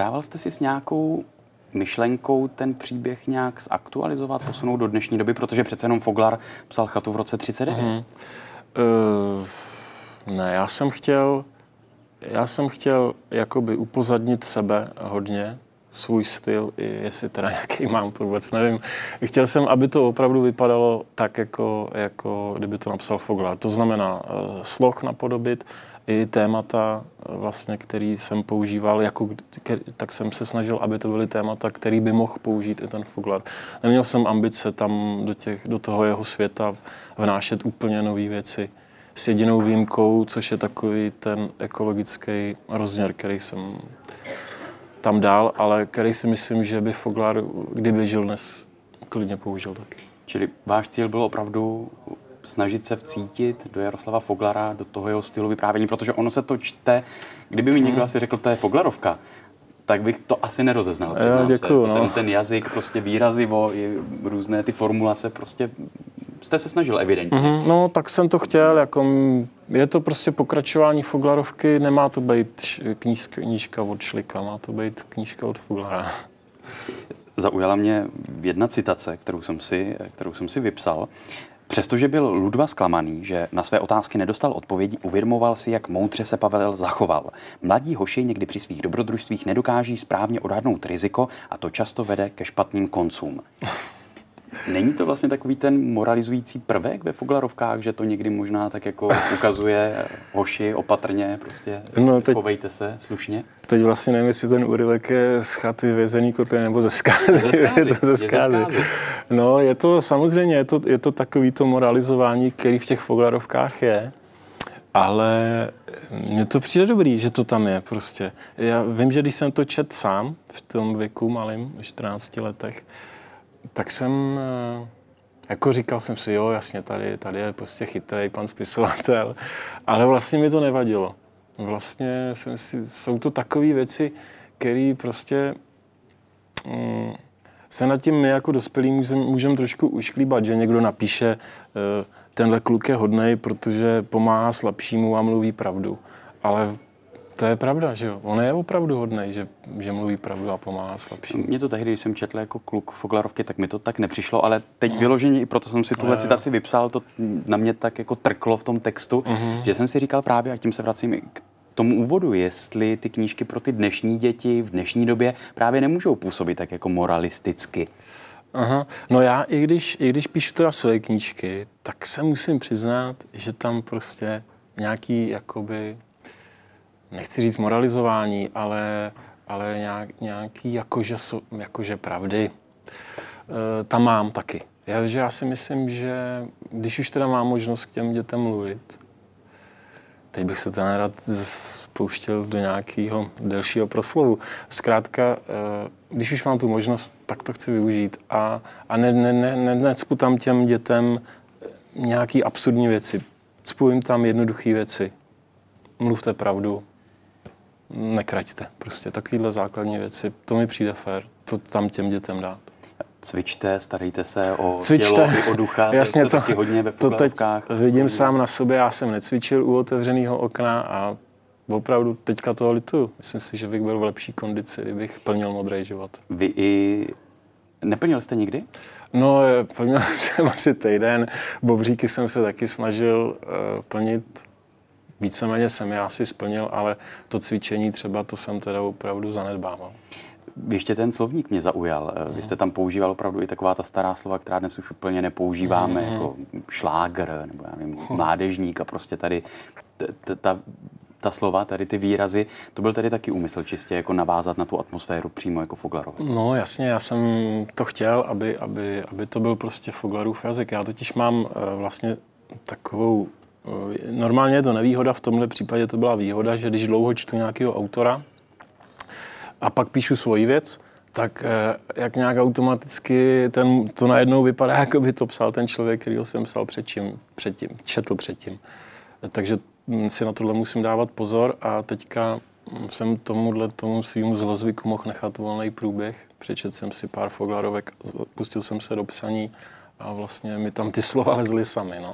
Pohrával jste si s nějakou myšlenkou ten příběh nějak zaktualizovat, posunout do dnešní doby, protože přece jenom Foglar psal chatu v roce 39. Mm-hmm. Uh, ne, já jsem chtěl, já jsem chtěl jakoby upozadnit sebe hodně, svůj styl, i jestli teda nějaký mám, to vůbec nevím. Chtěl jsem, aby to opravdu vypadalo tak, jako, jako kdyby to napsal Foglar. To znamená uh, sloh napodobit, i témata, vlastně, který jsem používal, jako, tak jsem se snažil, aby to byly témata, který by mohl použít i ten Foglar. Neměl jsem ambice tam do, těch, do toho jeho světa vnášet úplně nové věci s jedinou výjimkou, což je takový ten ekologický rozměr, který jsem tam dal, ale který si myslím, že by Foglar, kdyby žil dnes, klidně použil taky. Čili váš cíl byl opravdu snažit se vcítit do Jaroslava Foglara, do toho jeho stylu vyprávění, protože ono se to čte, kdyby mi někdo hmm. asi řekl, to je Foglarovka, tak bych to asi nerozeznal, přiznám děkuju, se. No. Ten, ten jazyk, prostě výrazivo, i různé ty formulace, prostě jste se snažil evidentně. Mm-hmm, no, tak jsem to chtěl, jako je to prostě pokračování Foglarovky, nemá to být knížka, knížka od Šlika, má to být knížka od Foglara. Zaujala mě jedna citace, kterou jsem si, kterou jsem si vypsal. Přestože byl Ludva zklamaný, že na své otázky nedostal odpovědi, uvědomoval si, jak moudře se Pavel zachoval. Mladí hoši někdy při svých dobrodružstvích nedokáží správně odhadnout riziko a to často vede ke špatným koncům. Není to vlastně takový ten moralizující prvek ve Foglarovkách, že to někdy možná tak jako ukazuje hoši opatrně, prostě no, teď, chovejte se slušně? Teď vlastně nevím, jestli ten úryvek je z chaty vězený kotle nebo ze skázy. Ze skázy. je to ze skázy. Je ze skázy. No, je to samozřejmě, je to, je to takový to moralizování, který v těch Foglarovkách je. Ale mně to přijde dobrý, že to tam je prostě. Já vím, že když jsem to čet sám v tom věku malým, 14 letech, tak jsem, eh, jako říkal jsem si, jo, jasně, tady, tady je prostě chytrý pan spisovatel, ale vlastně mi to nevadilo. Vlastně jsem si, jsou to takové věci, které prostě mm, se nad tím my jako dospělí můžeme můžem trošku ušklíbat, že někdo napíše, uh, tenhle kluk je hodnej, protože pomáhá slabšímu a mluví pravdu. Ale to je pravda, že jo. On je opravdu hodný, že, že mluví pravdu a pomáhá slabším. Mně to tehdy, když jsem četl jako kluk Foglarovky, tak mi to tak nepřišlo, ale teď vyloženě, i proto jsem si tuhle citaci vypsal, to na mě tak jako trklo v tom textu, uh-huh. že jsem si říkal právě, a tím se vracím k tomu úvodu, jestli ty knížky pro ty dnešní děti v dnešní době právě nemůžou působit tak jako moralisticky. Aha. No já, i když, i když píšu teda své knížky, tak se musím přiznat, že tam prostě nějaký jakoby nechci říct moralizování, ale, ale nějak, nějaký jakože, jakože pravdy e, tam mám taky. Já, že já si myslím, že když už teda mám možnost k těm dětem mluvit, teď bych se teda rád spouštěl do nějakého delšího proslovu. Zkrátka, e, když už mám tu možnost, tak to chci využít a, a ne, ne, ne, ne, necpu tam těm dětem nějaký absurdní věci. Cpu jim tam jednoduché věci. Mluvte pravdu, nekraťte. Prostě takovéhle základní věci, to mi přijde fér, to tam těm dětem dát. Cvičte, starejte se o Cvičte. tělo i o ducha, Jasně to, taky hodně ve to teď vidím sám na sobě, já jsem necvičil u otevřeného okna a opravdu teďka toho lituju. Myslím si, že bych byl v lepší kondici, kdybych plnil modrý život. Vy i Neplnil jste nikdy? No, plnil jsem asi týden. Bobříky jsem se taky snažil uh, plnit víceméně jsem já si splnil, ale to cvičení třeba to jsem teda opravdu zanedbával. Ještě ten slovník mě zaujal. Mm. Vy jste tam používal opravdu i taková ta stará slova, která dnes už úplně nepoužíváme, mm. jako šláger, nebo já nevím, mm. mládežník a prostě tady ta, ta slova, tady ty výrazy, to byl tady taky úmysl čistě jako navázat na tu atmosféru přímo jako Foglarové. No jasně, já jsem to chtěl, aby, aby, aby to byl prostě Foglarův jazyk. Já totiž mám eh, vlastně takovou Eh, normálně je to nevýhoda, v tomhle případě to byla výhoda, že když dlouho čtu nějakého autora a pak píšu svoji věc, tak eh, jak nějak automaticky ten, to najednou vypadá, jako by to psal ten člověk, který jsem psal předtím, předtím, četl předtím. Takže hm, si na tohle musím dávat pozor a teďka jsem tomuhle tomu svýmu zlozvyku mohl nechat volný průběh. Přečetl jsem si pár foglarovek, pustil jsem se do psaní a vlastně mi tam ty slova lezly sami. No.